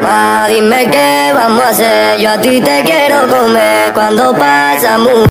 Ma, dime qué vamos a hacer. Yo a ti te quiero comer cuando pasamos.